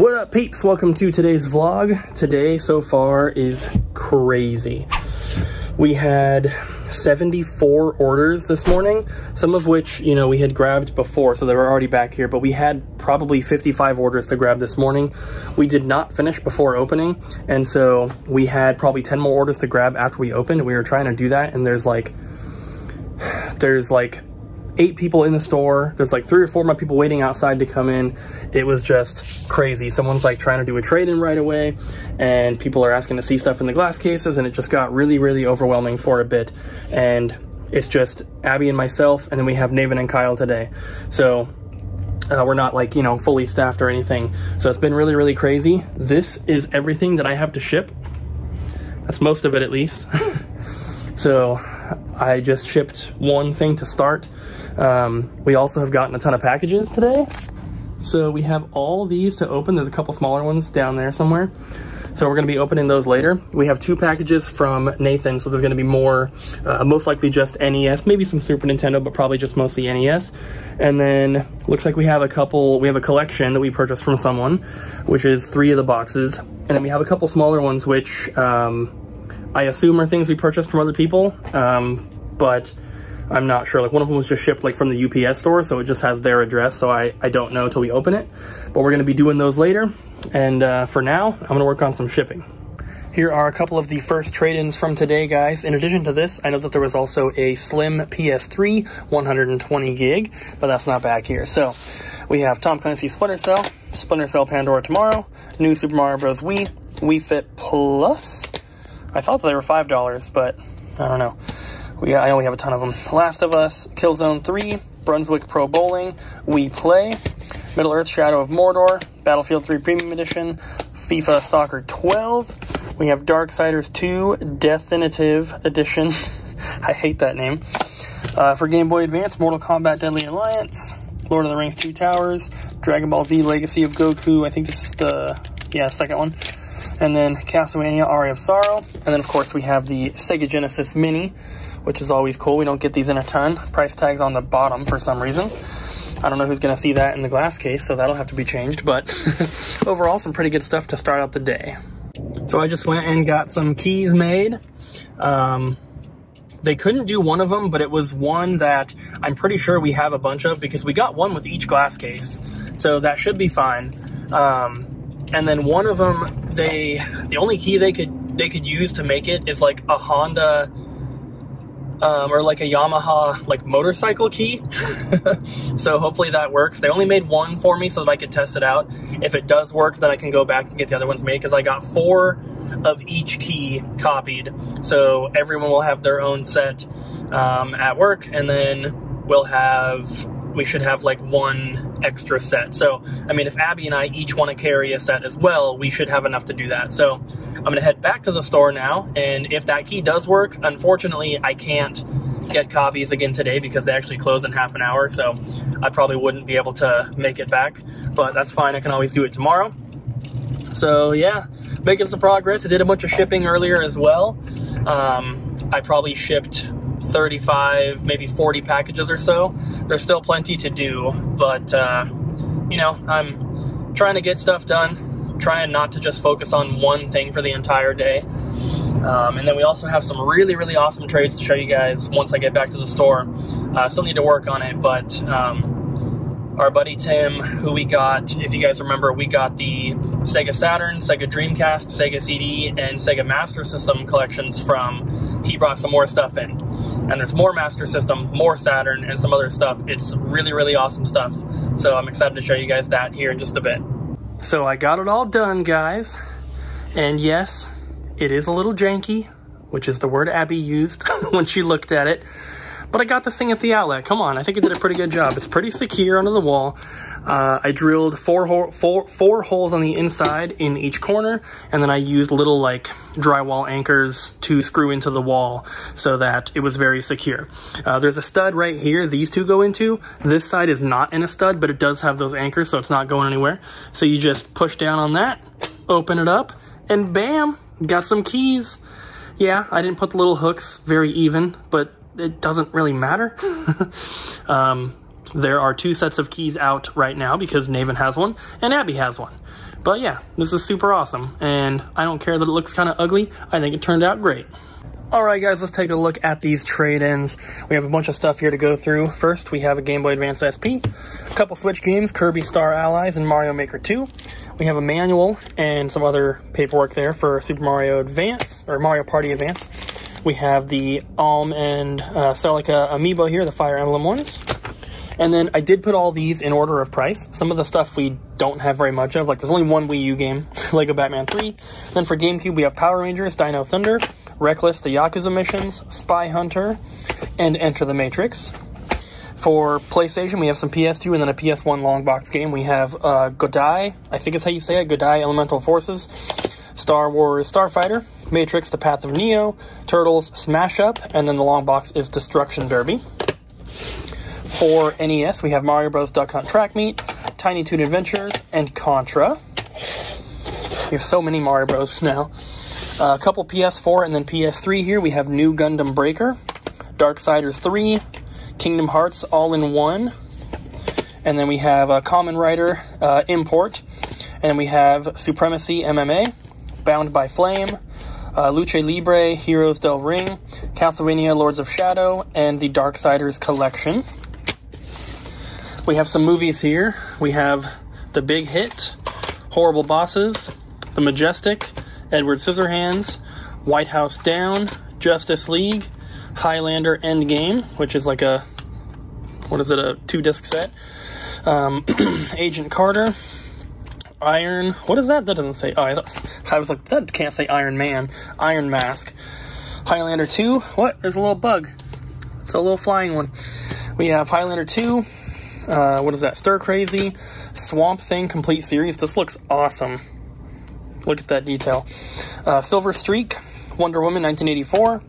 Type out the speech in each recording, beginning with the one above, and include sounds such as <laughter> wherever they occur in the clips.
What up peeps? Welcome to today's vlog. Today so far is crazy. We had 74 orders this morning, some of which, you know, we had grabbed before, so they were already back here, but we had probably 55 orders to grab this morning. We did not finish before opening, and so we had probably 10 more orders to grab after we opened. We were trying to do that, and there's like, <sighs> there's like eight people in the store. There's like three or four more people waiting outside to come in. It was just crazy. Someone's like trying to do a trade-in right away and people are asking to see stuff in the glass cases and it just got really, really overwhelming for a bit. And it's just Abbey and myself and then we have Naven and Kyle today. So uh, we're not like, you know, fully staffed or anything. So it's been really, really crazy. This is everything that I have to ship. That's most of it at least. <laughs> so I just shipped one thing to start. Um, we also have gotten a ton of packages today. So we have all these to open. There's a couple smaller ones down there somewhere. So we're going to be opening those later. We have two packages from Nathan, so there's going to be more, uh, most likely just NES, maybe some Super Nintendo, but probably just mostly NES. And then looks like we have a couple, we have a collection that we purchased from someone, which is three of the boxes. And then we have a couple smaller ones, which um, I assume are things we purchased from other people, um, but I'm not sure. Like one of them was just shipped like from the UPS store, so it just has their address, so I, I don't know until we open it. But we're gonna be doing those later. And uh, for now, I'm gonna work on some shipping. Here are a couple of the first trade-ins from today, guys. In addition to this, I know that there was also a slim PS3 120 gig, but that's not back here. So we have Tom Clancy Splinter Cell, Splinter Cell Pandora Tomorrow, New Super Mario Bros. Wii, Wii Fit Plus. I thought they were $5, but I don't know. We, I know we have a ton of them. Last of Us, Killzone 3, Brunswick Pro Bowling, Wii Play, Middle Earth Shadow of Mordor, Battlefield 3 Premium Edition, FIFA Soccer 12. We have Darksiders 2 Definitive Edition. <laughs> I hate that name. Uh, for Game Boy Advance, Mortal Kombat Deadly Alliance, Lord of the Rings Two Towers, Dragon Ball Z Legacy of Goku. I think this is the, yeah, second one. And then Castlevania Aria of Sorrow. And then, of course, we have the Sega Genesis Mini which is always cool. We don't get these in a ton. Price tag's on the bottom for some reason. I don't know who's going to see that in the glass case, so that'll have to be changed. But <laughs> overall, some pretty good stuff to start out the day. So I just went and got some keys made. Um, they couldn't do one of them, but it was one that I'm pretty sure we have a bunch of because we got one with each glass case. So that should be fine. Um, and then one of them, they the only key they could they could use to make it is like a Honda um, or like a Yamaha like motorcycle key. <laughs> so hopefully that works. They only made one for me so that I could test it out. If it does work, then I can go back and get the other ones made because I got four of each key copied. So everyone will have their own set um, at work and then we'll have we should have like one extra set. So, I mean, if Abbey and I each want to carry a set as well, we should have enough to do that. So, I'm going to head back to the store now, and if that key does work, unfortunately, I can't get copies again today because they actually close in half an hour, so I probably wouldn't be able to make it back, but that's fine. I can always do it tomorrow. So, yeah, making some progress. I did a bunch of shipping earlier as well. Um, I probably shipped 35, maybe 40 packages or so. There's still plenty to do, but, uh, you know, I'm trying to get stuff done, trying not to just focus on one thing for the entire day. Um, and then we also have some really, really awesome trades to show you guys once I get back to the store. I uh, still need to work on it, but um, our buddy Tim, who we got, if you guys remember, we got the Sega Saturn, Sega Dreamcast, Sega CD, and Sega Master System collections from. He brought some more stuff in. And there's more Master System, more Saturn, and some other stuff. It's really, really awesome stuff. So I'm excited to show you guys that here in just a bit. So I got it all done, guys. And yes, it is a little janky, which is the word Abbey used <laughs> when she looked at it. But I got this thing at the outlet. Come on, I think I did a pretty good job. It's pretty secure under the wall. Uh, I drilled four, ho four, four holes on the inside in each corner, and then I used little like drywall anchors to screw into the wall so that it was very secure. Uh, there's a stud right here these two go into. This side is not in a stud, but it does have those anchors, so it's not going anywhere. So you just push down on that, open it up, and bam, got some keys. Yeah, I didn't put the little hooks very even, but it doesn't really matter. <laughs> um, there are two sets of keys out right now because Naven has one and Abbey has one. But yeah, this is super awesome, and I don't care that it looks kind of ugly. I think it turned out great. All right, guys, let's take a look at these trade-ins. We have a bunch of stuff here to go through. First, we have a Game Boy Advance SP, a couple Switch games, Kirby Star Allies and Mario Maker 2. We have a manual and some other paperwork there for Super Mario Advance, or Mario Party Advance. We have the Alm and uh, Celica amiibo here, the Fire Emblem ones. And then I did put all these in order of price. Some of the stuff we don't have very much of, like there's only one Wii U game, <laughs> Lego Batman 3. Then for GameCube, we have Power Rangers, Dino Thunder, Reckless, the Yakuza missions, Spy Hunter, and Enter the Matrix. For PlayStation, we have some PS2 and then a PS1 long box game. We have uh, Godai, I think is how you say it, Godai Elemental Forces, Star Wars Starfighter, Matrix, The Path of Neo, Turtles, Smash Up, and then the long box is Destruction Derby. For NES, we have Mario Bros. Duck Hunt Track Meet, Tiny Toon Adventures, and Contra. We have so many Mario Bros. <laughs> now. Uh, a couple PS4 and then PS3 here. We have New Gundam Breaker, Darksiders 3, Kingdom Hearts All in One, and then we have a Kamen Rider uh, Import, and we have Supremacy MMA, Bound by Flame, uh, Lucha Libre, Heroes del Ring, Castlevania Lords of Shadow, and the Darksiders Collection. We have some movies here. We have The Big Hit, Horrible Bosses, The Majestic, Edward Scissorhands, White House Down, Justice League, Highlander Endgame, which is like a, what is it, a two disc set, um, <clears throat> Agent Carter, Iron, what is that? That doesn't say, oh, I, was like, that can't say Iron Man, Iron Mask, Highlander 2, what? There's a little bug. It's a little flying one. We have Highlander 2, uh, what is that? Stir Crazy, Swamp Thing Complete Series. This looks awesome. Look at that detail. Uh, Silver Streak, Wonder Woman 1984,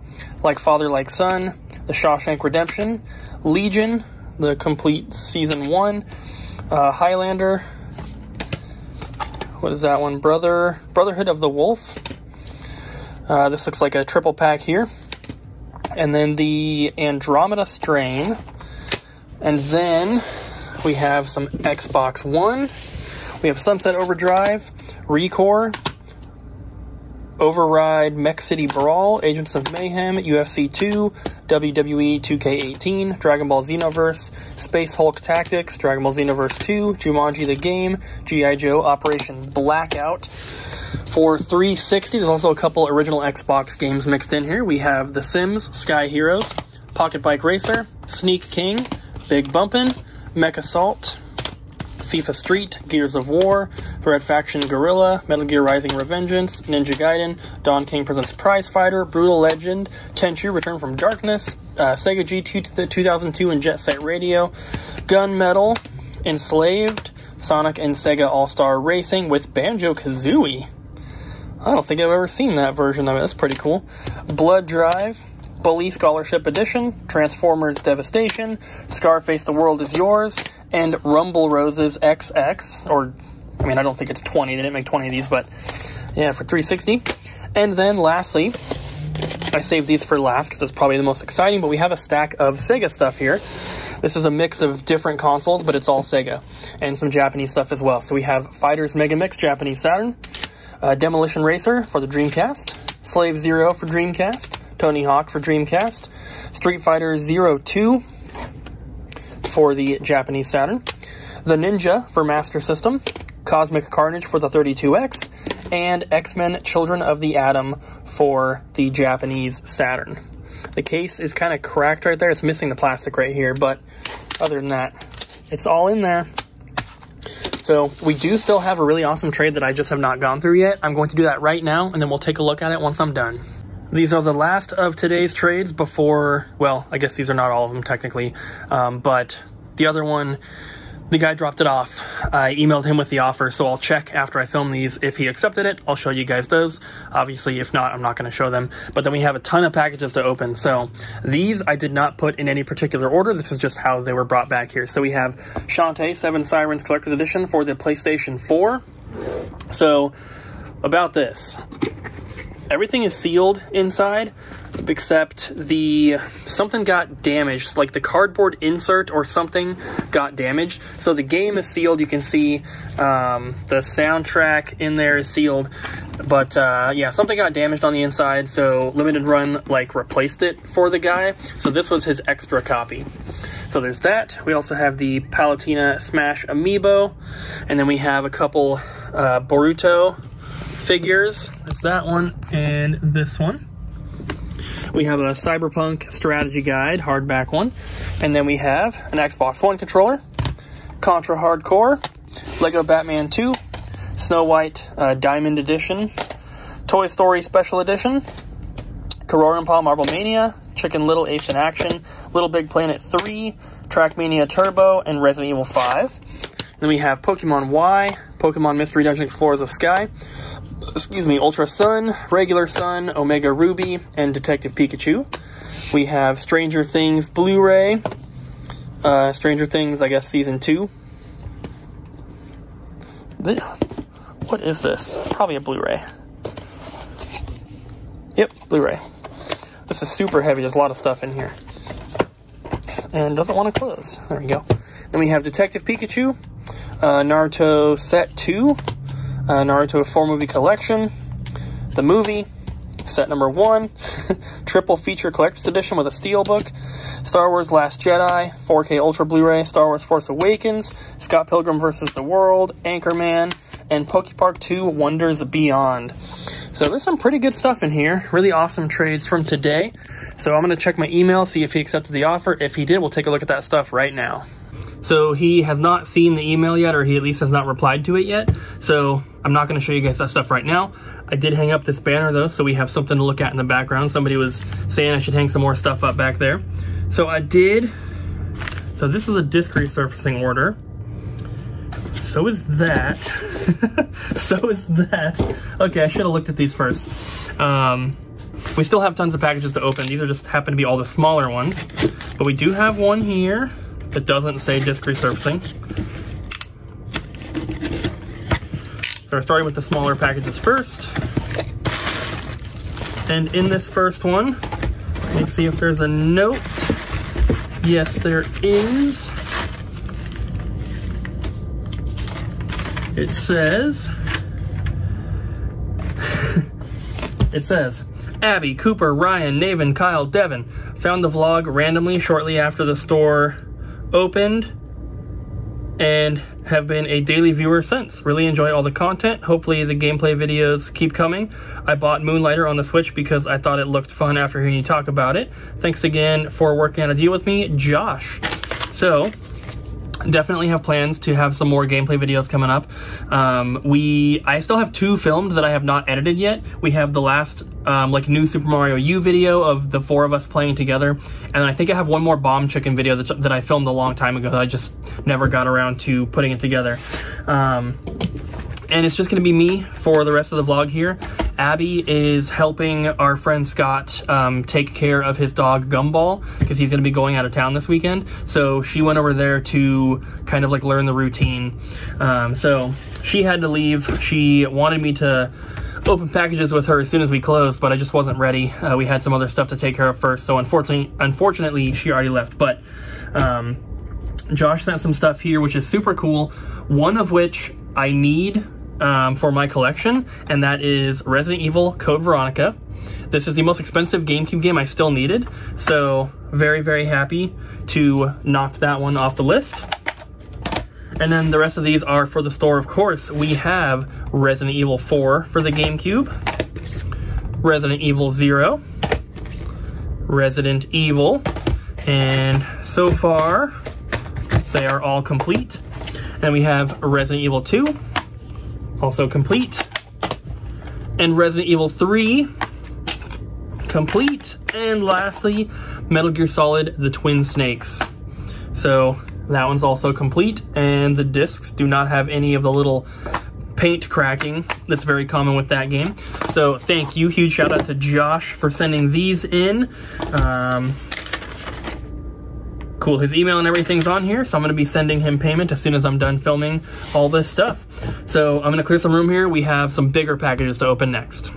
Like Father, Like Son, The Shawshank Redemption, Legion, the complete season one, uh, Highlander. What is that one? Brother Brotherhood of the Wolf. Uh, this looks like a triple pack here. And then the Andromeda Strain. And then we have some Xbox One. We have Sunset Overdrive, Recore, Override, Mech City Brawl, Agents of Mayhem, UFC 2, WWE 2K18, Dragon Ball Xenoverse, Space Hulk Tactics, Dragon Ball Xenoverse 2, Jumanji the Game, G.I. Joe Operation Blackout. For 360, there's also a couple original Xbox games mixed in here. We have The Sims, Sky Heroes, Pocket Bike Racer, Sneak King, Big Bumpin', Mech Assault, FIFA Street, Gears of War, Red Faction Guerrilla, Metal Gear Rising Revengeance, Ninja Gaiden, Don King Presents Prize Fighter, Brutal Legend, Tenchu Return from Darkness, uh, Sega GT 2002 and Jet Set Radio, Gunmetal, Enslaved, Sonic and Sega All Star Racing with Banjo Kazooie. I don't think I've ever seen that version of it. That's pretty cool. Blood Drive, Bully Scholarship Edition, Transformers Devastation, Scarface The World Is Yours, and Rumble Roses XX, or, I mean, I don't think it's 20, they didn't make 20 of these, but yeah, for 360. And then lastly, I saved these for last because it's probably the most exciting, but we have a stack of Sega stuff here. This is a mix of different consoles, but it's all Sega, and some Japanese stuff as well. So we have Fighters Mega Mix Japanese Saturn, uh, Demolition Racer for the Dreamcast, Slave Zero for Dreamcast, Tony Hawk for Dreamcast, Street Fighter Zero Two for the Japanese Saturn, The Ninja for Master System, Cosmic Carnage for the 32X, and X-Men Children of the Atom for the Japanese Saturn. The case is kind of cracked right there. It's missing the plastic right here, but other than that, it's all in there. So we do still have a really awesome trade that I just have not gone through yet. I'm going to do that right now, and then we'll take a look at it once I'm done. These are the last of today's trades before, well, I guess these are not all of them technically, um, but the other one, the guy dropped it off. I emailed him with the offer, so I'll check after I film these if he accepted it. I'll show you guys those. Obviously, if not, I'm not going to show them. But then we have a ton of packages to open. So these I did not put in any particular order. This is just how they were brought back here. So we have Shantae 7 Sirens Collector's Edition for the PlayStation 4. So about this everything is sealed inside, except the something got damaged like the cardboard insert or something got damaged. So the game is sealed you can see um, the soundtrack in there is sealed. But uh, yeah something got damaged on the inside so limited run like replaced it for the guy. So this was his extra copy. So there's that. We also have the Palutena Smash Amiibo and then we have a couple uh, Boruto figures it's that one and this one we have a Cyberpunk strategy guide, hardback one. And then we have an Xbox One controller, Contra Hardcore, Lego Batman 2, Snow White uh, Diamond Edition, Toy Story Special Edition, Kororinpa Marble Mania, Chicken Little Ace in Action, Little Big Planet 3, Trackmania Turbo, and Resident Evil 5. Then we have Pokemon Y, Pokemon Mystery Dungeon Explorers of Sky, excuse me, Ultra Sun, Regular Sun, Omega Ruby, and Detective Pikachu. We have Stranger Things Blu-ray, uh, Stranger Things, I guess, Season 2. What is this? It's probably a Blu-ray. Yep, Blu-ray. This is super heavy. There's a lot of stuff in here. And doesn't want to close. There we go. Then we have Detective Pikachu, uh, Naruto Set 2, uh, Naruto 4 movie collection, the movie, set number one, <laughs> triple feature collector's edition with a steelbook, Star Wars Last Jedi, 4K Ultra Blu-ray, Star Wars Force Awakens, Scott Pilgrim vs. the World, Anchorman, and Pokepark 2 Wonders Beyond. So there's some pretty good stuff in here. Really awesome trades from today. So I'm going to check my email, see if he accepted the offer. If he did, we'll take a look at that stuff right now. So he has not seen the email yet, or he at least has not replied to it yet. So I'm not gonna show you guys that stuff right now. I did hang up this banner though, so we have something to look at in the background. Somebody was saying I should hang some more stuff up back there. So I did, so this is a disc resurfacing order. So is that. <laughs> so is that. Okay, I should have looked at these first. Um, we still have tons of packages to open. These are just happen to be all the smaller ones. But we do have one here that doesn't say disc resurfacing. So we're starting with the smaller packages first. And in this first one, let's see if there's a note. Yes, there is. It says, <laughs> it says, Abbey, Cooper, Ryan, Naven, Kyle, Devin found the vlog randomly shortly after the store opened and have been a daily viewer since. Really enjoy all the content. Hopefully the gameplay videos keep coming. I bought Moonlighter on the Switch because I thought it looked fun after hearing you talk about it. Thanks again for working on a deal with me, Josh. So, definitely have plans to have some more gameplay videos coming up. Um, we, I still have two filmed that I have not edited yet. We have the last um, like new Super Mario U video of the four of us playing together, and I think I have one more Bomb Chicken video that, that I filmed a long time ago that I just never got around to putting it together. Um, and it's just gonna be me for the rest of the vlog here. Abbey is helping our friend Scott um, take care of his dog Gumball because he's to be going out of town this weekend. So she went over there to kind of like learn the routine. Um, so she had to leave. She wanted me to open packages with her as soon as we closed, but I just wasn't ready. Uh, we had some other stuff to take care of first. So unfortunately, unfortunately, she already left. But um, Josh sent some stuff here, which is super cool. One of which I need um, for my collection, and that is Resident Evil Code Veronica. This is the most expensive GameCube game I still needed, so very, very happy to knock that one off the list. And then the rest of these are for the store, of course. We have Resident Evil 4 for the GameCube, Resident Evil 0, Resident Evil, and so far they are all complete. And we have Resident Evil 2, also complete. And Resident Evil 3, complete. And lastly, Metal Gear Solid, The Twin Snakes. So that one's also complete, and the discs do not have any of the little paint cracking that's very common with that game. So thank you, huge shout out to Josh for sending these in. Um, Cool, his email and everything's on here, so I'm gonna be sending him payment as soon as I'm done filming all this stuff. So I'm gonna clear some room here. We have some bigger packages to open next.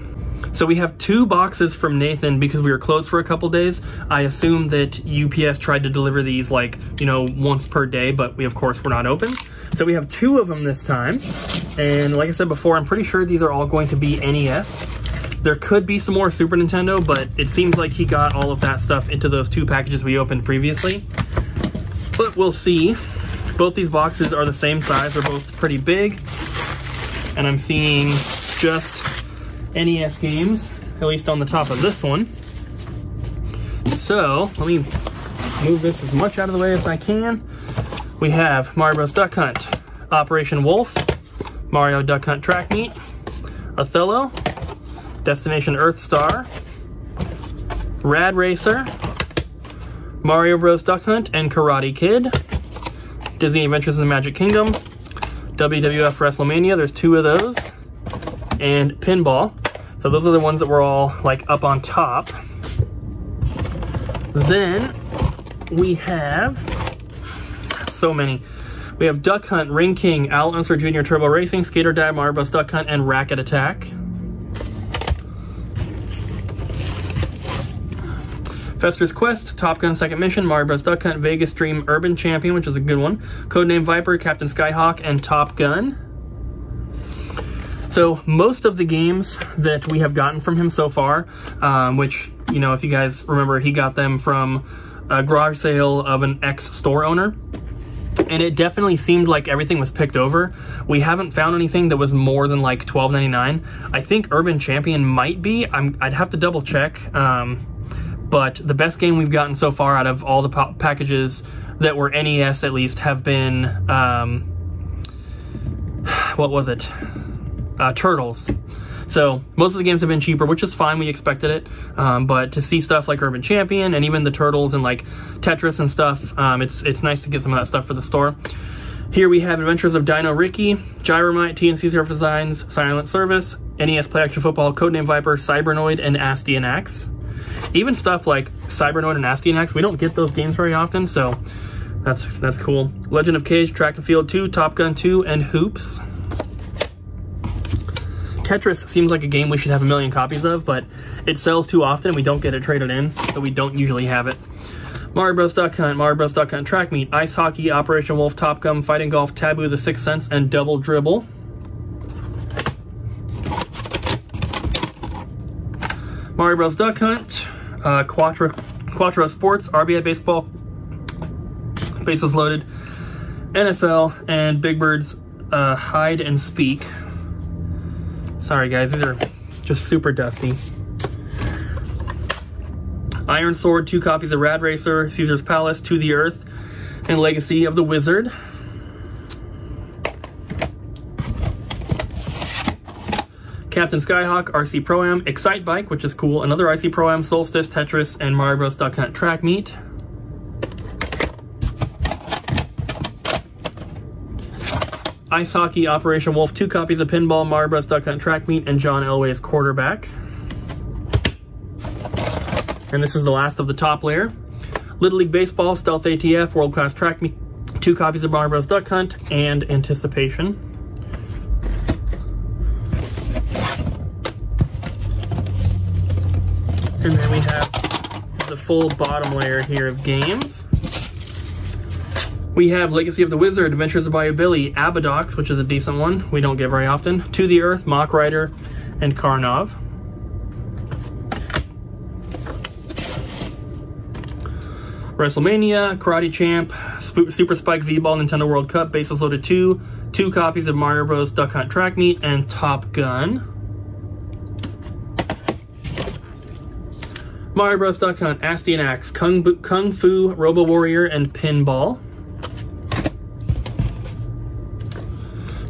So we have two boxes from Nathan because we were closed for a couple days. I assume that UPS tried to deliver these like, you know, once per day, but we of course were not open. So we have two of them this time. And like I said before, I'm pretty sure these are all going to be NES. There could be some more Super Nintendo, but it seems like he got all of that stuff into those two packages we opened previously. But we'll see. Both these boxes are the same size. They're both pretty big. And I'm seeing just NES games, at least on the top of this one. So, let me move this as much out of the way as I can. We have Mario Bros. Duck Hunt, Operation Wolf, Mario Duck Hunt Track Meet, Othello, Destination Earthstar, Rad Racer, Mario Bros. Duck Hunt and Karate Kid, Disney Adventures in the Magic Kingdom, WWF WrestleMania, there's two of those, and Pinball. So those are the ones that were all like up on top. Then we have so many. We have Duck Hunt, Ring King, Al Unser Jr. Turbo Racing, Skate or Die, Mario Bros. Duck Hunt, and Racket Attack. Fester's Quest, Top Gun Second Mission, Mario Bros. Duck Hunt, Vegas Dream Urban Champion, which is a good one, Codename Viper, Captain Skyhawk, and Top Gun. So most of the games that we have gotten from him so far, um, which, you know, if you guys remember, he got them from a garage sale of an ex-store owner. And it definitely seemed like everything was picked over. We haven't found anything that was more than like $12.99. I think Urban Champion might be. I'm, I'd have to double check. Um, but the best game we've gotten so far out of all the packages that were NES at least have been, um, what was it? uh, Turtles. So most of the games have been cheaper, which is fine. We expected it. Um, but to see stuff like Urban Champion and even the Turtles and like Tetris and stuff, um, it's it's nice to get some of that stuff for the store. Here we have Adventures of Dino Riki, Gyromite, T&C Surf Designs, Silent Service, NES Play Action Football, Codename Viper, Cybernoid, and Astyanax. Even stuff like Cybernoid and Astyanax, we don't get those games very often, so that's that's cool. Legend of Kage, Track and Field 2, Top Gun 2, and Hoops. Tetris seems like a game we should have a million copies of, but it sells too often and we don't get it traded in, so we don't usually have it. Mario Bros. Duck Hunt, Mario Bros. Duck Hunt Track Meet, Ice Hockey, Operation Wolf, Top Gun, Fighting Golf, Taboo, The Sixth Sense, and Double Dribble. Mario Bros. Duck Hunt, uh, Quattro, Quattro Sports, RBI Baseball, Bases Loaded, NFL, and Big Bird's uh, Hide and Speak. Sorry guys, these are just super dusty. Iron Sword, two copies of Rad Racer, Caesar's Palace, To the Earth, and Legacy of the Wizard. Captain Skyhawk, RC Pro-Am, Excite Bike, which is cool, another RC Pro-Am, Solstice, Tetris, and Mario Bros. Duck Hunt Track Meet. Ice Hockey, Operation Wolf, two copies of Pinball, Mario Bros. Duck Hunt Track Meet, and John Elway's quarterback. And this is the last of the top layer. Little League Baseball, Stealth ATF, World Class Track Meet, two copies of Mario Bros. Duck Hunt, and Anticipation. Full bottom layer here of games. We have Legacy of the Wizard, Adventures of Bayou Billy, Abadox, which is a decent one. We don't get very often. To the Earth, Mach Rider, and Karnov. WrestleMania, Karate Champ, Super Spike V-Ball Nintendo World Cup, Bases Loaded 2, two copies of Mario Bros. Duck Hunt Track Meet, and Top Gun. Mario Bros. Duck Hunt, Astyanax, Kung, Kung Fu, Robo Warrior, and Pinball.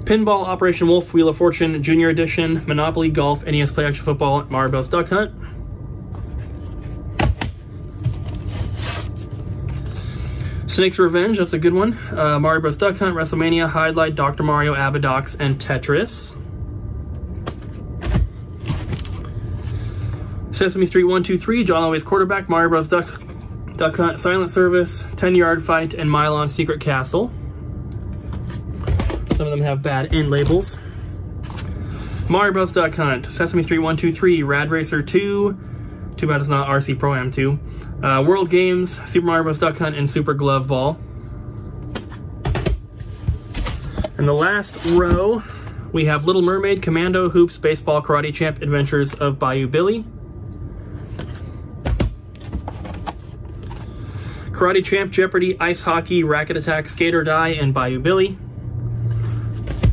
Pinball Operation Wolf, Wheel of Fortune, Junior Edition, Monopoly, Golf, NES Play Action Football, Mario Bros. Duck Hunt. Snake's Revenge, that's a good one. Uh, Mario Bros. Duck Hunt, WrestleMania, Hydlide, Dr. Mario, Abadox, and Tetris. Sesame Street 123, John Elway's Quarterback, Mario Bros. Duck, Duck Hunt, Silent Service, 10 Yard Fight, and Milon Secret Castle. Some of them have bad end labels. Mario Bros. Duck Hunt, Sesame Street 123, Rad Racer 2, too bad it's not RC Pro Am 2, uh, World Games, Super Mario Bros. Duck Hunt, and Super Glove Ball. And the last row, we have Little Mermaid, Commando, Hoops, Baseball, Karate Champ, Adventures of Bayou Billy. Karate Champ, Jeopardy, Ice Hockey, Racket Attack, Skate or Die, and Bayou Billy.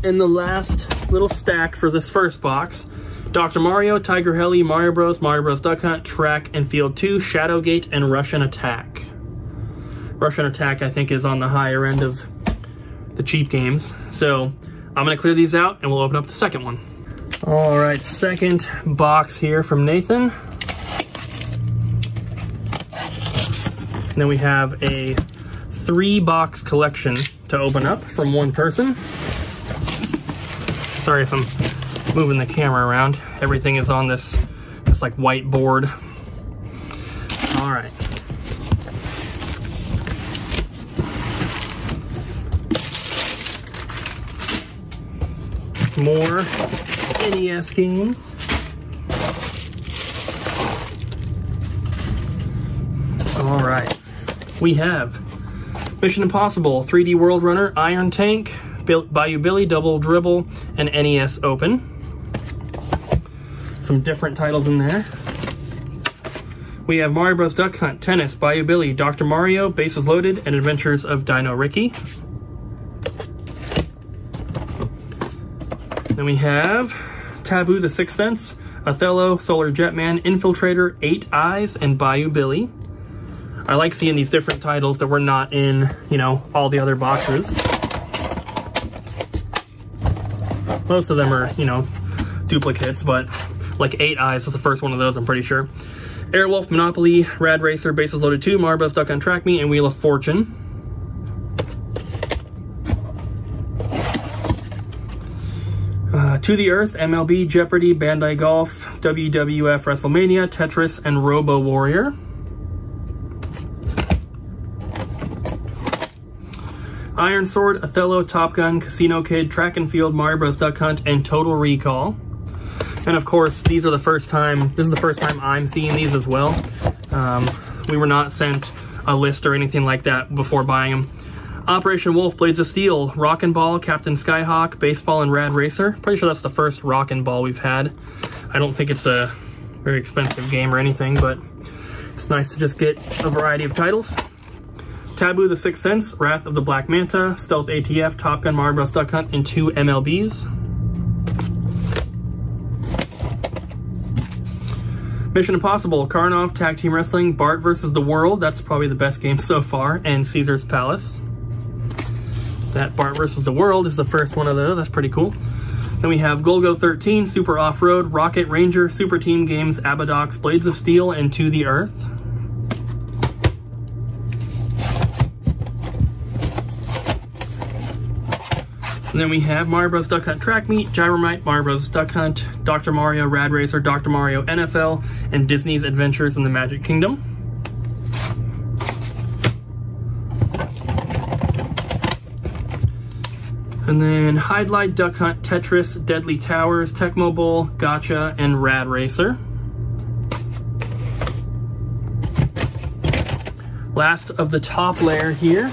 And the last little stack for this first box, Dr. Mario, Tiger Heli, Mario Bros, Mario Bros Duck Hunt, Track and Field 2, Shadowgate, and Rush'n Attack. Rush'n Attack, I think, is on the higher end of the cheap games. So I'm gonna clear these out and we'll open up the second one. All right, second box here from Nathan. And then we have a three box collection to open up from one person. Sorry if I'm moving the camera around. Everything is on this, this like whiteboard. All right. More NES games. All right we have Mission Impossible, 3D World Runner, Iron Tank, Bayou Billy, Double Dribble, and NES Open. Some different titles in there. We have Mario Bros. Duck Hunt, Tennis, Bayou Billy, Dr. Mario, Bases Loaded, and Adventures of Dino Riki. Then we have Taboo the Sixth Sense, Othello, Solar Jetman, Infiltrator, Eight Eyes, and Bayou Billy. I like seeing these different titles that were not in, you know, all the other boxes. Most of them are, you know, duplicates, but like Eight Eyes is the first one of those, I'm pretty sure. Airwolf, Monopoly, Rad Racer, Bases Loaded 2, Mario Bros. Duck on Track Me, and Wheel of Fortune. Uh, to the Earth, MLB, Jeopardy, Bandai Golf, WWF WrestleMania, Tetris, and Robo Warrior. Iron Sword, Othello, Top Gun, Casino Kid, Track and Field, Mario Bros. Duck Hunt, and Total Recall. And of course, these are the first time, this is the first time I'm seeing these as well. Um, we were not sent a list or anything like that before buying them. Operation Wolf, Blades of Steel, Rock 'n' Ball, Captain Skyhawk, Baseball, and Rad Racer. Pretty sure that's the first Rock 'n' Ball we've had. I don't think it's a very expensive game or anything, but it's nice to just get a variety of titles. Taboo the Sixth Sense, Wrath of the Black Manta, Stealth ATF, Top Gun Mario Bros. Duck Hunt, and two MLBs. Mission Impossible, Karnov, Tag Team Wrestling, Bart vs. the World, that's probably the best game so far, and Caesar's Palace. That Bart vs. the World is the first one of those, that's pretty cool. Then we have Golgo 13, Super Off-Road, Rocket Ranger, Super Team Games, Abadox, Blades of Steel, and To the Earth. And then we have Mario Bros. Duck Hunt Track Meet, Gyromite, Mario Bros. Duck Hunt, Dr. Mario Rad Racer, Dr. Mario NFL, and Disney's Adventures in the Magic Kingdom. And then Hydlide, Duck Hunt, Tetris, Deadly Towers, Tecmo Bowl, Gotcha, and Rad Racer. Last of the top layer here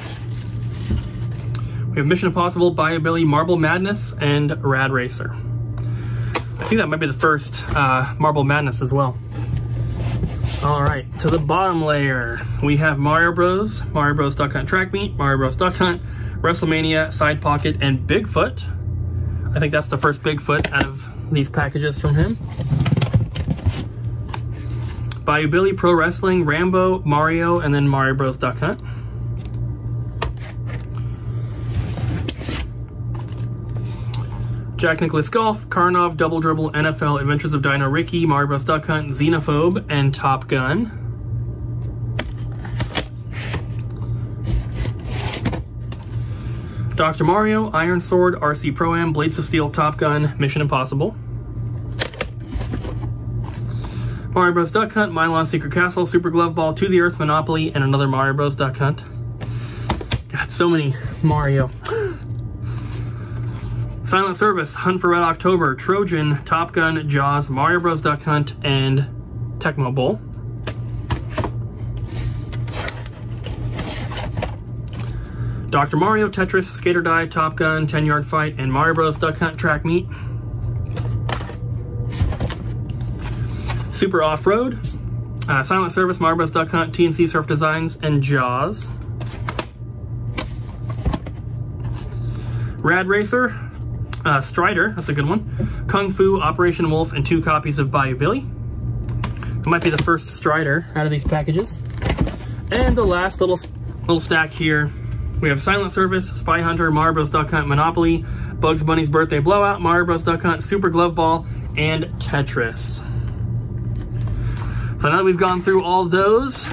we have Mission Impossible, Bayou Billy, Marble Madness, and Rad Racer. I think that might be the first uh, Marble Madness as well. All right, to the bottom layer, we have Mario Bros, Mario Bros Duck Hunt Track Meet, Mario Bros Duck Hunt, WrestleMania, Side Pocket, and Bigfoot. I think that's the first Bigfoot out of these packages from him. Bayou Billy, Pro Wrestling, Rambo, Mario, and then Mario Bros Duck Hunt. Jack Nicklaus Golf, Karnov, Double Dribble, NFL, Adventures of Dino Riki, Mario Bros. Duck Hunt, Xenophobe, and Top Gun. Dr. Mario, Iron Sword, RC Pro-Am, Blades of Steel, Top Gun, Mission Impossible. Mario Bros. Duck Hunt, Milon Secret Castle, Super Glove Ball, To the Earth, Monopoly, and another Mario Bros. Duck Hunt. Got so many Mario. Silent Service, Hunt for Red October, Trojan, Top Gun, Jaws, Mario Bros. Duck Hunt, and Tecmo Bowl. Dr. Mario, Tetris, Skate or Die, Top Gun, 10 Yard Fight, and Mario Bros. Duck Hunt Track Meet. Super Off-Road, uh, Silent Service, Mario Bros. Duck Hunt, T&C Surf Designs, and Jaws. Rad Racer, uh, Strider, that's a good one. Kung Fu, Operation Wolf, and two copies of Bayou Billy. That might be the first Strider out of these packages. And the last little little stack here, we have Silent Service, Spy Hunter, Mario Bros. Duck Hunt, Monopoly, Bugs Bunny's Birthday Blowout, Mario Bros. Duck Hunt, Super Glove Ball, and Tetris. So now that we've gone through all those,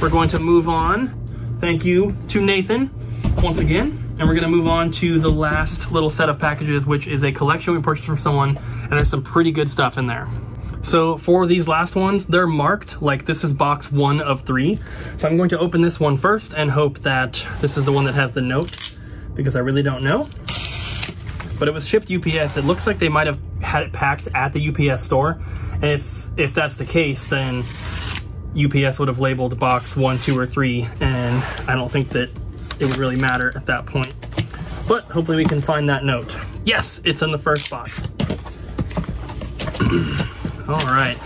we're going to move on. Thank you to Nathan once again. And we're gonna move on to the last little set of packages, which is a collection we purchased from someone, and there's some pretty good stuff in there. So for these last ones, they're marked like this is box one of three. So I'm going to open this one first and hope that this is the one that has the note because I really don't know. But it was shipped UPS. It looks like they might have had it packed at the UPS store. And if, if that's the case, then UPS would have labeled box one, two, or three. And I don't think that it would really matter at that point. But hopefully we can find that note. Yes, it's in the first box. <clears throat> All right.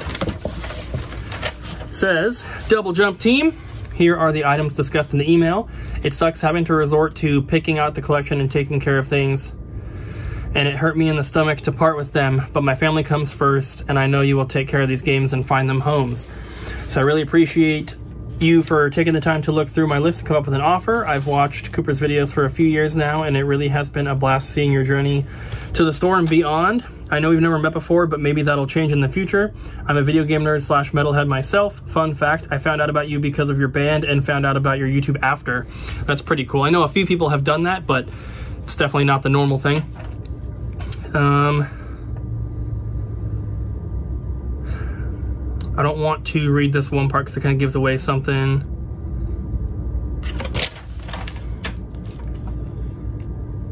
Says, double jump team. Here are the items discussed in the email. It sucks having to resort to picking out the collection and taking care of things. And it hurt me in the stomach to part with them, but my family comes first, and I know you will take care of these games and find them homes. So I really appreciate you for taking the time to look through my list and come up with an offer. I've watched Cooper's videos for a few years now, and it really has been a blast seeing your journey to the store and beyond. I know we've never met before, but maybe that'll change in the future. I'm a video game nerd slash metalhead myself. Fun fact, I found out about you because of your band and found out about your YouTube after. That's pretty cool. I know a few people have done that, but it's definitely not the normal thing. Um, I don't want to read this one part because it kind of gives away something.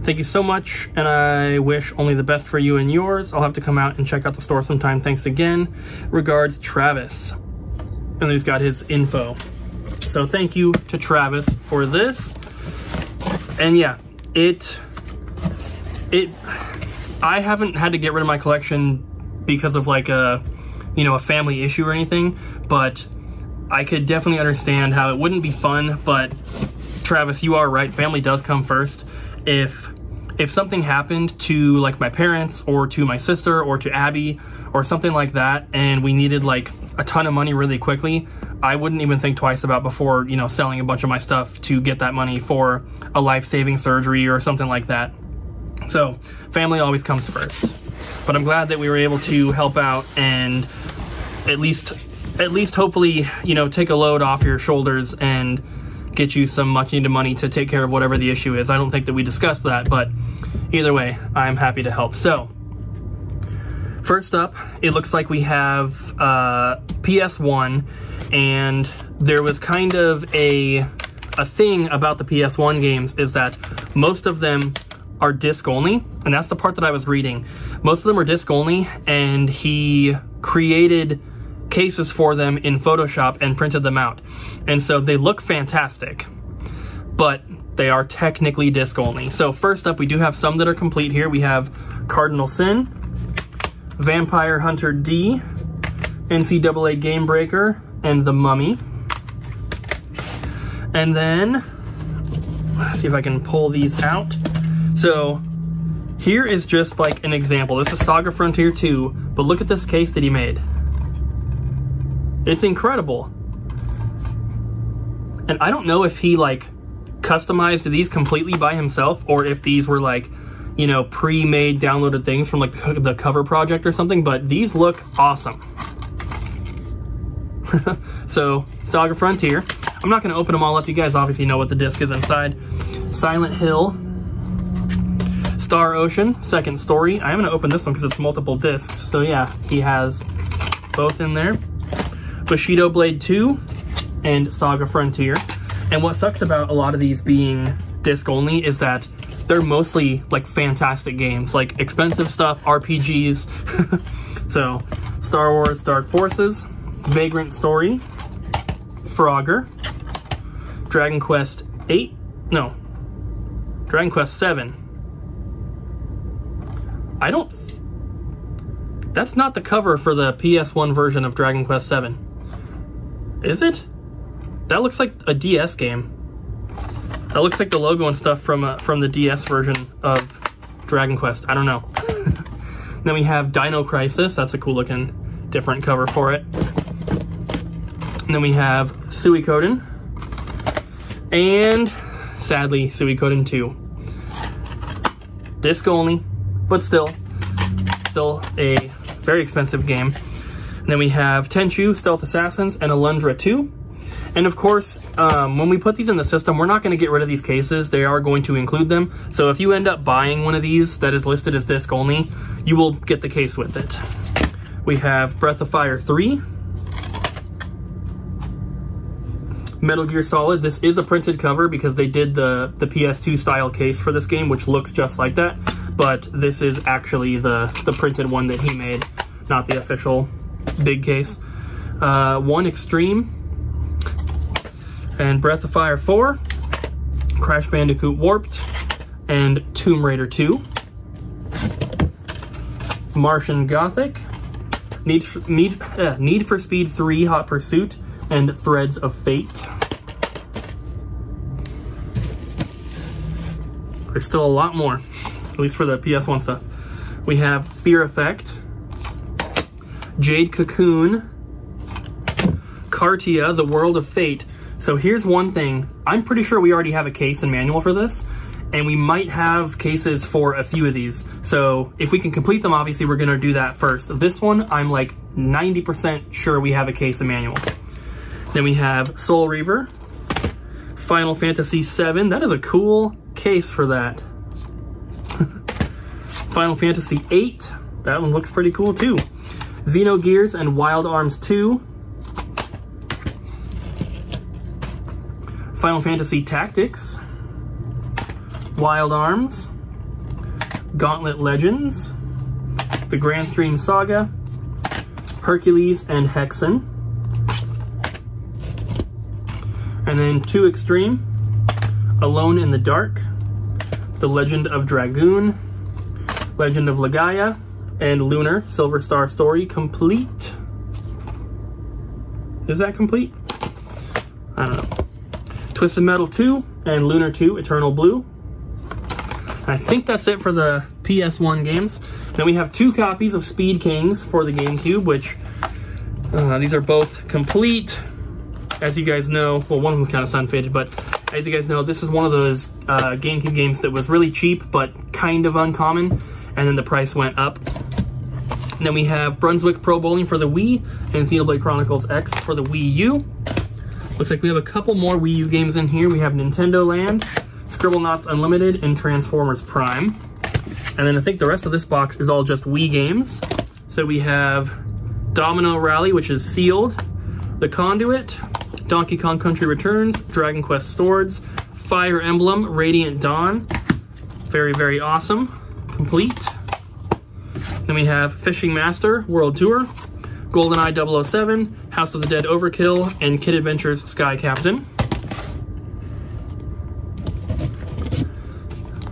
Thank you so much, and I wish only the best for you and yours. I'll have to come out and check out the store sometime. Thanks again. Regards, Travis. And he's got his info. So thank you to Travis for this. And yeah, it, it, I haven't had to get rid of my collection because of like a, you know, a family issue or anything, but I could definitely understand how it wouldn't be fun, but Travis, you are right. Family does come first. If if something happened to like my parents or to my sister or to Abbey or something like that and we needed like a ton of money really quickly, I wouldn't even think twice about before, you know, selling a bunch of my stuff to get that money for a life-saving surgery or something like that. So, family always comes first. But I'm glad that we were able to help out and at least at least hopefully, you know, take a load off your shoulders and get you some much needed money to take care of whatever the issue is. I don't think that we discussed that, but either way, I'm happy to help. So, first up, it looks like we have uh, PS1, and there was kind of a a thing about the PS1 games is that most of them are disc only, and that's the part that I was reading. Most of them are disc only, and he created cases for them in Photoshop and printed them out. And so they look fantastic, but they are technically disc only. So first up, we do have some that are complete here. We have Cardinal Syn, Vampire Hunter D, NCAA Game Breaker, and The Mummy. And then, see if I can pull these out. So here is just like an example. This is Saga Frontier 2, but look at this case that he made. It's incredible. And I don't know if he like customized these completely by himself or if these were like, you know, pre-made downloaded things from like the cover project or something, but these look awesome. <laughs> so, Saga Frontier. I'm not going to open them all up. You guys obviously know what the disc is inside. Silent Hill. Star Ocean, second story. I'm to open this one because it's multiple discs. So yeah, he has both in there. Bushido Blade 2 and Saga Frontier. And what sucks about a lot of these being disc only is that they're mostly like fantastic games, like expensive stuff, RPGs. <laughs> so, Star Wars Dark Forces, Vagrant Story, Frogger, Dragon Quest 8, no, Dragon Quest 7. I don't, that's not the cover for the PS1 version of Dragon Quest 7. Is it? That looks like a DS game. That looks like the logo and stuff from uh, from the DS version of Dragon Quest. I don't know. <laughs> then we have Dino Crisis. That's a cool looking different cover for it. And then we have Suikoden. And sadly, Suikoden 2. Disc only, but still, still a very expensive game. And then we have Tenchu, Stealth Assassins, and Alundra 2. And of course, um, when we put these in the system, we're not going to get rid of these cases. They are going to include them. So if you end up buying one of these that is listed as disc only, you will get the case with it. We have Breath of Fire 3. Metal Gear Solid. This is a printed cover because they did the, the PS2 style case for this game, which looks just like that. But this is actually the, the printed one that he made, not the official big case. Uh, one Extreme and Breath of Fire 4, Crash Bandicoot Warped, and Tomb Raider 2. Martian Gothic, Need for, Need, uh, Need for Speed 3 Hot Pursuit, and Threads of Fate. There's still a lot more, at least for the PS1 stuff. We have Fear Effect, Jade Cocoon, Kartia, The World of Fate. So here's one thing. I'm pretty sure we already have a case and manual for this, and we might have cases for a few of these. So if we can complete them, obviously we're gonna do that first. This one, I'm like 90% sure we have a case and manual. Then we have Soul Reaver, Final Fantasy VII. That is a cool case for that. Final Fantasy VIII. That one looks pretty cool too. Xenogears and Wild Arms 2. Final Fantasy Tactics, Wild Arms, Gauntlet Legends, The Granstream Saga, Hercules and Hexen, and then Two Extreme, Alone in the Dark, The Legend of Dragoon, Legend of Legaia, and Lunar Silver Star Story complete. Is that complete? I don't know. Twisted Metal 2 and Lunar 2 Eternal Blue. I think that's it for the PS1 games. Then we have two copies of Speed Kings for the GameCube, which uh, these are both complete. As you guys know, well, one of them's kind of sun faded, but as you guys know, this is one of those uh, GameCube games that was really cheap, but kind of uncommon, and then the price went up. And then we have Brunswick Pro Bowling for the Wii and Xenoblade Chronicles X for the Wii U. Looks like we have a couple more Wii U games in here. We have Nintendo Land, Scribblenauts Unlimited, and Transformers Prime. And then I think the rest of this box is all just Wii games. So we have Domino Rally, which is sealed, The Conduit, Donkey Kong Country Returns, Dragon Quest Swords, Fire Emblem, Radiant Dawn. Very, very awesome. Complete. Then we have Fishing Master World Tour, GoldenEye 007, House of the Dead Overkill, and Kid Adventures Sky Captain.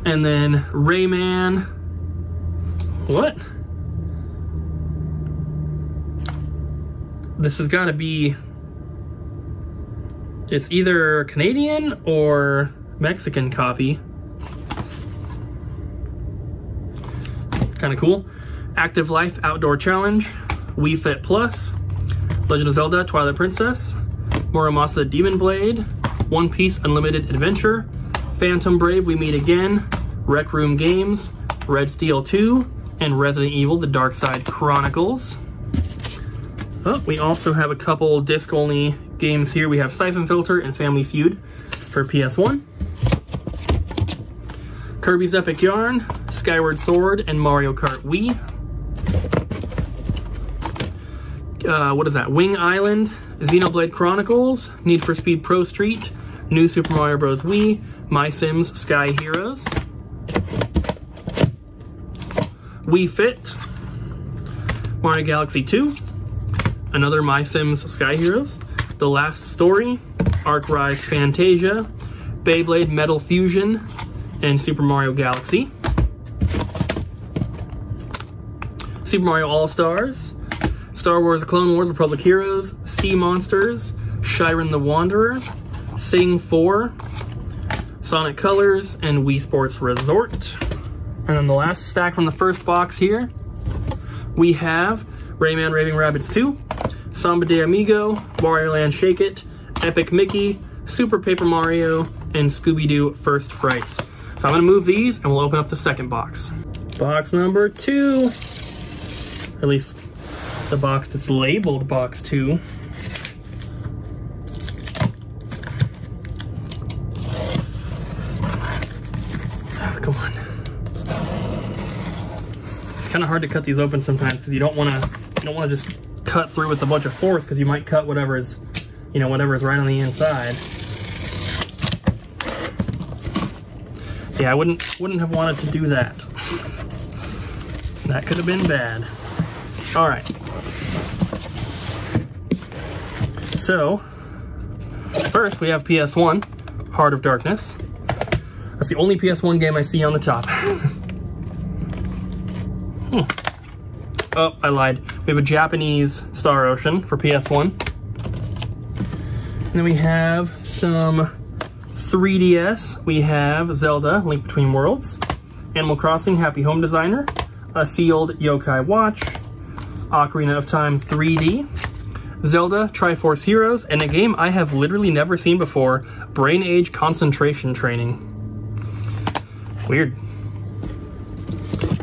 And then Rayman. What? This has got to be. It's either Canadian or Mexican copy. Kind of cool. Active Life Outdoor Challenge, Wii Fit Plus, Legend of Zelda Twilight Princess, Muramasa Demon Blade, One Piece Unlimited Adventure, Phantom Brave We Meet Again, Rec Room Games, Red Steel 2, and Resident Evil The Dark Side Chronicles. Oh, we also have a couple disc-only games here. We have Siphon Filter and Family Feud for PS1. Kirby's Epic Yarn, Skyward Sword, and Mario Kart Wii uh, what is that? Wing Island, Xenoblade Chronicles, Need for Speed Pro Street, New Super Mario Bros. Wii, My Sims Sky Heroes, Wii Fit, Mario Galaxy 2, another My Sims Sky Heroes, The Last Story, Arc Rise Fantasia, Beyblade Metal Fusion, and Super Mario Galaxy. Super Mario All-Stars, Star Wars The Clone Wars Republic Heroes, Sea Monsters, Shiren the Wanderer, Sing 4, Sonic Colors, and Wii Sports Resort. And then the last stack from the first box here, we have Rayman Raving Rabbids 2, Samba de Amigo, Wario Land Shake It, Epic Mickey, Super Paper Mario, and Scooby-Doo First Frights. So I'm gonna move these and we'll open up the second box. Box number two. At least the box that's labeled box two. Oh, come on. It's kind of hard to cut these open sometimes because you don't want to you don't want to just cut through with a bunch of force because you might cut whatever is you know whatever is right on the inside. Yeah, I wouldn't wouldn't have wanted to do that. That could have been bad. All right. So, first we have PS1, Heart of Darkness. That's the only PS1 game I see on the top. <laughs> hmm. Oh, I lied. We have a Japanese Star Ocean for PS1. And then we have some 3DS. We have Zelda, Link Between Worlds. Animal Crossing, Happy Home Designer. A sealed Yokai Watch. Ocarina of Time 3D. Zelda Triforce Heroes, and a game I have literally never seen before, Brain Age Concentration Training. Weird.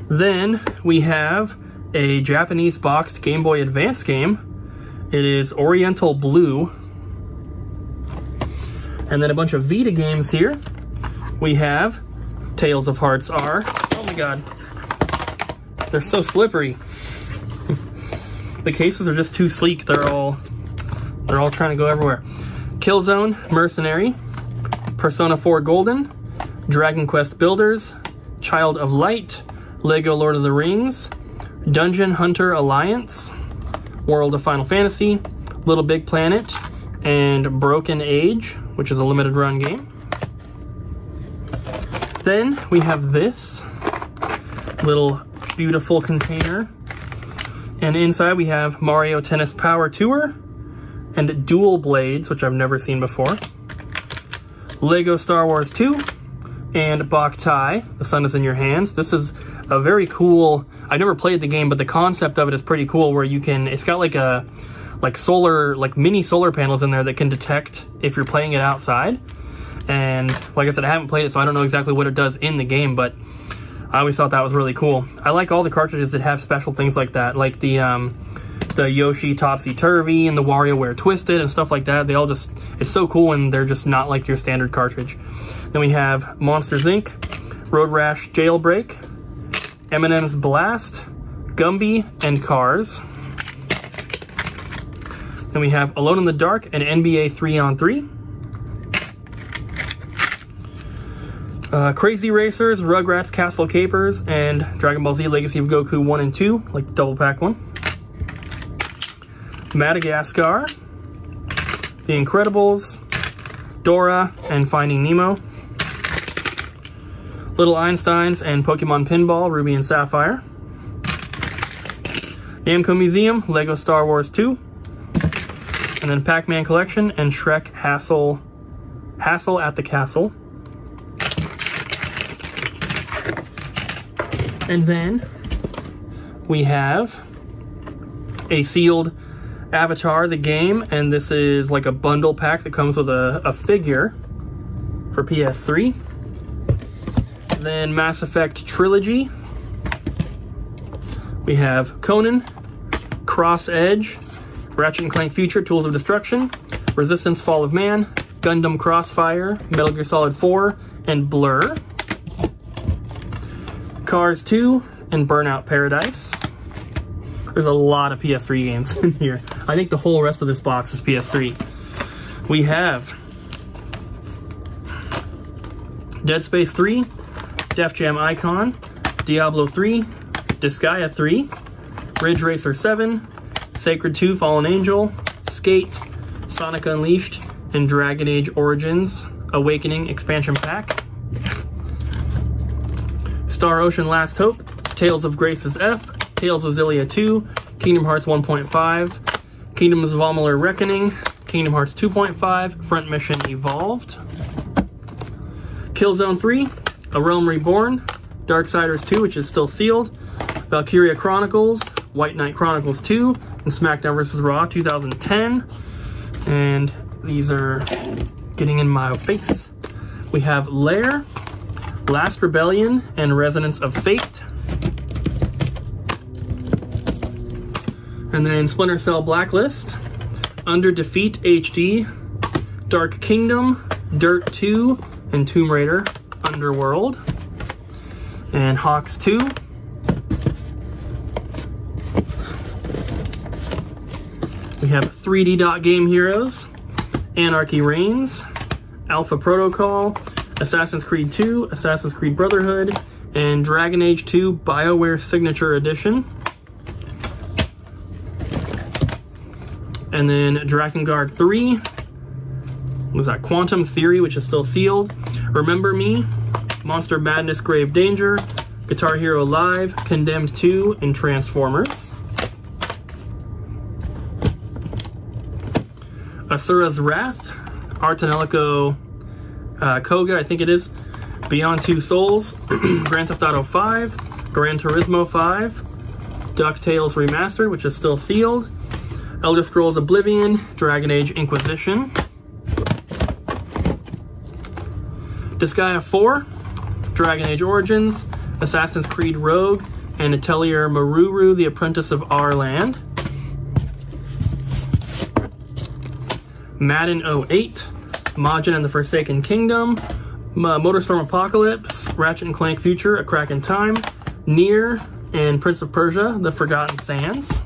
Then we have a Japanese boxed Game Boy Advance game. It is Oriental Blue. And then a bunch of Vita games here. We have Tales of Hearts R. Oh my god. They're so slippery. The cases are just too sleek. They're all they're all trying to go everywhere. Killzone, Mercenary, Persona 4 Golden, Dragon Quest Builders, Child of Light, Lego Lord of the Rings, Dungeon Hunter Alliance, World of Final Fantasy, Little Big Planet, and Broken Age, which is a limited run game. Then we have this little beautiful container. And inside we have Mario Tennis Power Tour and Dual Blades, which I've never seen before. Lego Star Wars 2 and Boktai, The Sun is in Your Hands. This is a very cool, I never played the game, but the concept of it is pretty cool where you can, it's got like a, like solar, like mini solar panels in there that can detect if you're playing it outside. And like I said, I haven't played it, so I don't know exactly what it does in the game, but I always thought that was really cool. I like all the cartridges that have special things like that, like the um, the Yoshi Topsy Turvy and the WarioWare Twisted and stuff like that. They all just, it's so cool when they're just not like your standard cartridge. Then we have Monsters Inc., Road Rash Jailbreak, M&M's Blast, Gumby, and Cars. Then we have Alone in the Dark and NBA 3 on 3. Uh, Crazy Racers, Rugrats Castle Capers, and Dragon Ball Z Legacy of Goku 1 and 2, like double pack one. Madagascar, The Incredibles, Dora, and Finding Nemo. Little Einsteins and Pokemon Pinball, Ruby and Sapphire. Namco Museum, Lego Star Wars 2. And then Pac-Man Collection and Shrek Hassle, Hassle at the Castle. And then we have a sealed Avatar, the game, and this is like a bundle pack that comes with a, a figure for PS3. Then Mass Effect Trilogy. We have Conan, Cross Edge, Ratchet and Clank Future, Tools of Destruction, Resistance Fall of Man, Gundam Crossfire, Metal Gear Solid 4, and Blur. Cars 2, and Burnout Paradise. There's a lot of PS3 games <laughs> in here. I think the whole rest of this box is PS3. We have Dead Space 3, Def Jam Icon, Diablo 3, Disgaea 3, Ridge Racer 7, Sacred 2 Fallen Angel, Skate, Sonic Unleashed, and Dragon Age Origins Awakening Expansion Pack. Star Ocean Last Hope, Tales of Graces F, Tales of Xillia 2, Kingdom Hearts 1.5, Kingdoms of Amalur Reckoning, Kingdom Hearts 2.5, Front Mission Evolved, Killzone 3, A Realm Reborn, Darksiders 2, which is still sealed, Valkyria Chronicles, White Knight Chronicles 2, and SmackDown vs. Raw 2010. And these are getting in my face. We have Lair, Last Rebellion, and Resonance of Fate. And then Splinter Cell Blacklist, Under Defeat HD, Dark Kingdom, Dirt 2, and Tomb Raider Underworld. And H.A.W.X 2. We have 3D Dot Game Heroes, Anarchy Reigns, Alpha Protocol, Assassin's Creed 2, Assassin's Creed Brotherhood, and Dragon Age 2 BioWare Signature Edition. And then Drakengard 3, was that Quantum Theory, which is still sealed, Remember Me, Monster Madness Grave Danger, Guitar Hero Live, Condemned 2, and Transformers. Asura's Wrath, Ar tonelico uh, Qoga, I think it is, Beyond Two Souls, <clears throat> Grand Theft Auto 5, Gran Turismo 5, DuckTales Remastered, which is still sealed, Elder Scrolls Oblivion, Dragon Age Inquisition, Disgaea 4, Dragon Age Origins, Assassin's Creed Rogue, and Atelier Meruru, The Apprentice of Arland. Madden 08, Majin and the Forsaken Kingdom, Motorstorm Apocalypse, Ratchet and Clank Future, A Crack in Time, NieR, and Prince of Persia, The Forgotten Sands.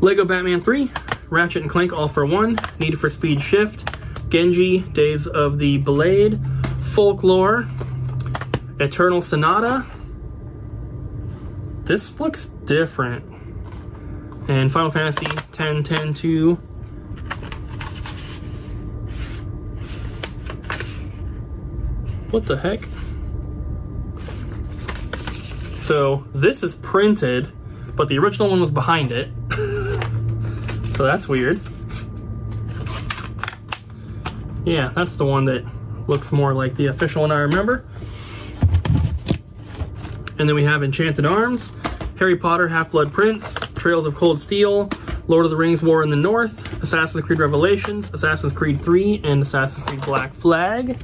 Lego Batman 3, Ratchet and Clank All for One, Need for Speed Shift, Genji, Days of the Blade, Folklore, Eternal Sonata. This looks different. And Final Fantasy 10, 10, 2. What the heck? So this is printed, but the original one was behind it. <laughs> so that's weird. Yeah, that's the one that looks more like the official one I remember. And then we have Enchanted Arms, Harry Potter Half-Blood Prince, Trails of Cold Steel, Lord of the Rings War in the North, Assassin's Creed Revelations, Assassin's Creed 3, and Assassin's Creed Black Flag.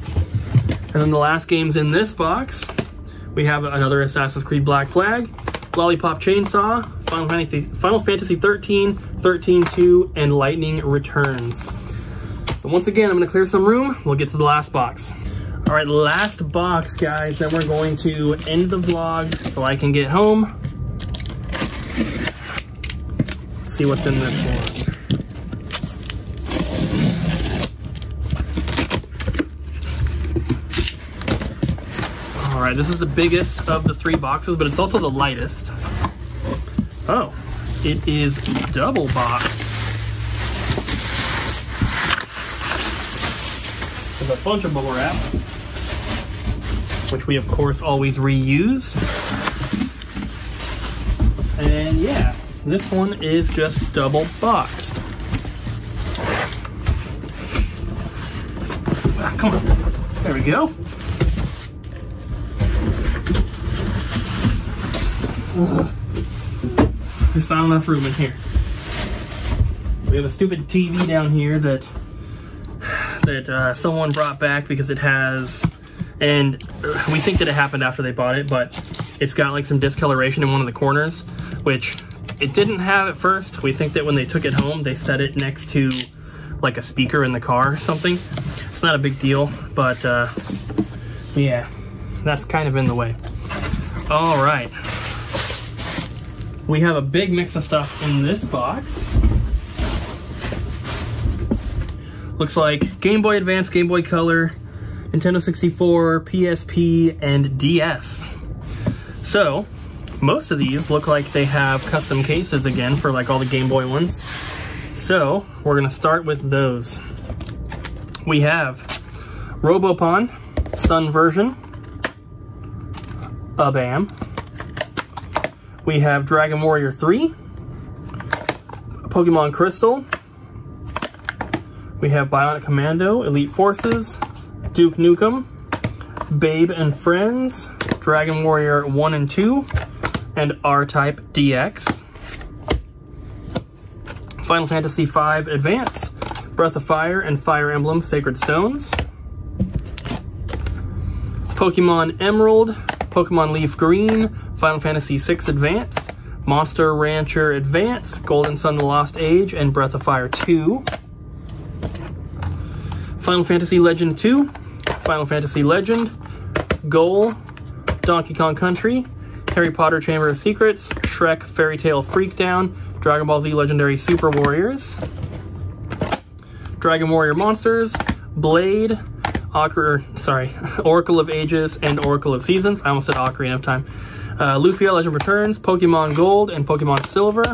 And then the last games in this box, we have another Assassin's Creed Black Flag, Lollipop Chainsaw, Final Fantasy, Final Fantasy 13, 13-2, and Lightning Returns. So once again, I'm gonna clear some room. We'll get to the last box. All right, last box, guys. Then we're going to end the vlog so I can get home. Let's see what's in this one. Right, this is the biggest of the three boxes, but it's also the lightest. Oh, it is double box. There's a bunch of bubble wrap, which we of course always reuse. And yeah, this one is just double boxed. Ah, come on, there we go. There's not enough room in here. We have a stupid TV down here that that uh, someone brought back because it has, and we think that it happened after they bought it, but it's got like some discoloration in one of the corners, which it didn't have at first. We think that when they took it home, they set it next to like a speaker in the car or something. It's not a big deal, but uh, yeah, that's kind of in the way. All right. We have a big mix of stuff in this box. looks like Game Boy Advance, Game Boy Color, Nintendo 64, PSP, and DS. So, most of these look like they have custom cases again for like all the Game Boy ones. So, we're gonna start with those. We have Robopon, Sun version, Abam. We have Dragon Warrior 3, Pokemon Crystal. We have Bionic Commando, Elite Forces, Duke Nukem, Babe and Friends, Dragon Warrior 1 and 2, and R-Type DX. Final Fantasy V Advance, Breath of Fire and Fire Emblem Sacred Stones. Pokemon Emerald, Pokemon Leaf Green, Final Fantasy VI Advance, Monster Rancher Advance, Golden Sun The Lost Age, and Breath of Fire 2. Final Fantasy Legend 2, Final Fantasy Legend, Goal, Donkey Kong Country, Harry Potter Chamber of Secrets, Shrek Fairy Tale Freakdown, Dragon Ball Z Legendary Super Warriors, Dragon Warrior Monsters, Blade, Ocar sorry, <laughs> Oracle of Ages, and Oracle of Seasons. I almost said Ocarina of Time. Uh, Lufia Legend Returns, Pokemon Gold, and Pokemon Silver.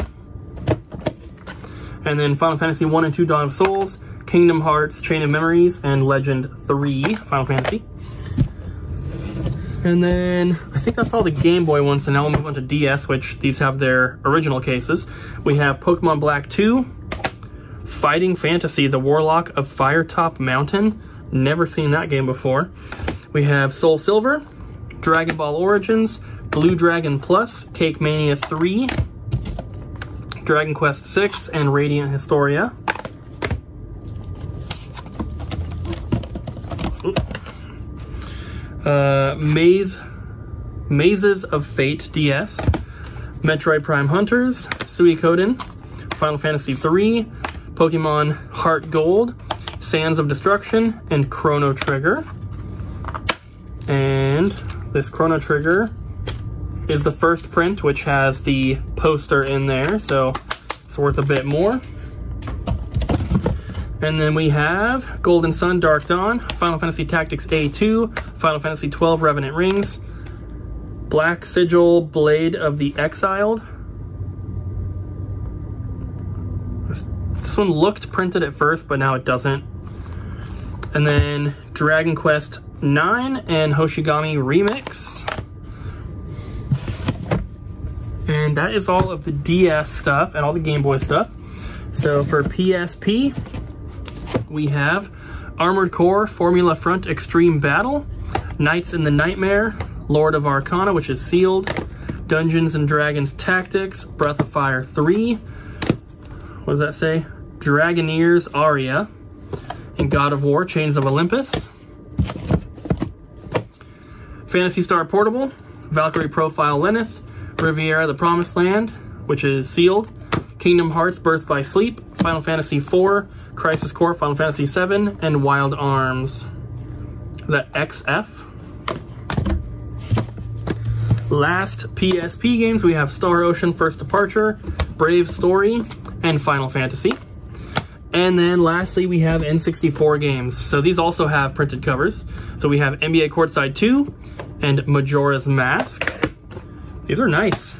And then Final Fantasy 1 and 2 Dawn of Souls, Kingdom Hearts Chain of Memories, and Legend 3 Final Fantasy. And then I think that's all the Game Boy ones. So now we'll move on to DS, which these have their original cases. We have Pokemon Black 2, Fighting Fantasy, the Warlock of Firetop Mountain. Never seen that game before. We have Soul Silver, Dragon Ball Origins, Blue Dragon Plus, Cake Mania 3, Dragon Quest 6, and Radiant Historia. Uh, Maze, Mazes of Fate DS, Metroid Prime Hunters, Suikoden, Final Fantasy III, Pokemon Heart Gold, Sands of Destruction, and Chrono Trigger. And this Chrono Trigger is the first print, which has the poster in there, so it's worth a bit more. And then we have Golden Sun, Dark Dawn, Final Fantasy Tactics A2, Final Fantasy XII Revenant Wings, Black Sigil Blade of the Exiled. This, this one looked printed at first, but now it doesn't. And then Dragon Quest 9 and Hoshigami Remix. And that is all of the DS stuff and all the Game Boy stuff. So for PSP, we have Armored Core Formula Front Extreme Battle, Knights in the Nightmare, Lord of Arcana, which is sealed, Dungeons and Dragons Tactics, Breath of Fire 3, what does that say? Dragoneers Aria, and God of War Chains of Olympus. Phantasy Star Portable, Valkyrie Profile Lenneth, Riviera the Promised Land, which is sealed, Kingdom Hearts Birth by Sleep, Final Fantasy IV, Crisis Core, Final Fantasy VII, and Wild Arms. The XF? Last PSP games, we have Star Ocean First Departure, Brave Story, and Final Fantasy. And then lastly, we have N64 games. So these also have printed covers. So we have NBA Courtside 2 and Majora's Mask. These are nice.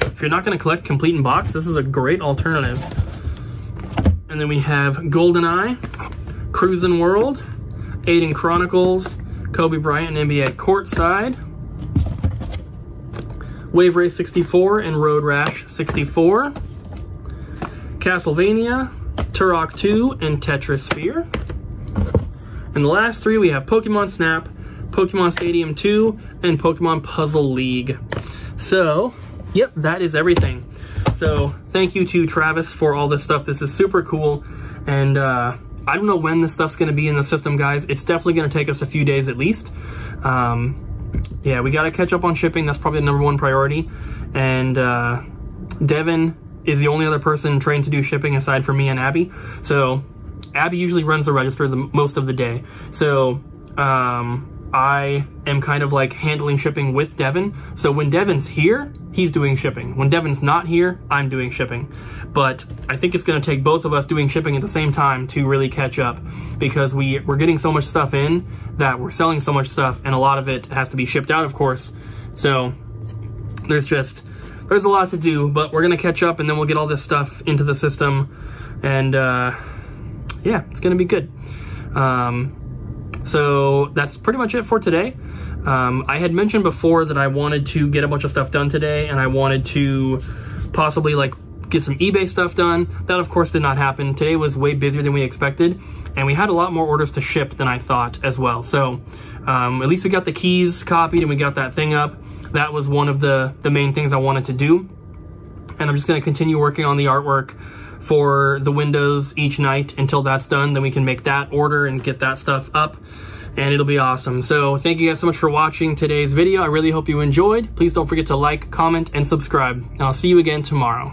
If you're not gonna collect complete in box, this is a great alternative. And then we have GoldenEye, Cruisin' World, Aidyn Chronicles, Kobe Bryant NBA Courtside, Wave Race 64 and Road Rash 64, Castlevania, Turok 2, and Tetrisphere. And the last three, we have Pokemon Snap, Pokemon Stadium 2, and Pokemon Puzzle League. So, yep, that is everything. So, thank you to Travis for all this stuff. This is super cool, and uh, I don't know when this stuff's going to be in the system, guys. It's definitely going to take us a few days at least. Um, yeah, we got to catch up on shipping. That's probably the number one priority. And uh, Devin is the only other person trained to do shipping aside from me and Abbey. So Abbey usually runs the register the most of the day. So um, I am kind of like handling shipping with Devin. So when Devin's here, he's doing shipping. When Devin's not here, I'm doing shipping. But I think it's going to take both of us doing shipping at the same time to really catch up because we, we're getting so much stuff in that we're selling so much stuff and a lot of it has to be shipped out, of course. So there's just, there's a lot to do, but we're going to catch up and then we'll get all this stuff into the system. And uh, yeah, it's going to be good. Um, so that's pretty much it for today. Um, I had mentioned before that I wanted to get a bunch of stuff done today and I wanted to possibly like get some eBay stuff done. That of course did not happen. Today was way busier than we expected and we had a lot more orders to ship than I thought as well. So um, at least we got the keys copied and we got that thing up. That was one of the, the main things I wanted to do. And I'm just gonna continue working on the artwork for the windows each night until that's done. Then we can make that order and get that stuff up and it'll be awesome. So thank you guys so much for watching today's video. I really hope you enjoyed. Please don't forget to like, comment, and subscribe. And I'll see you again tomorrow.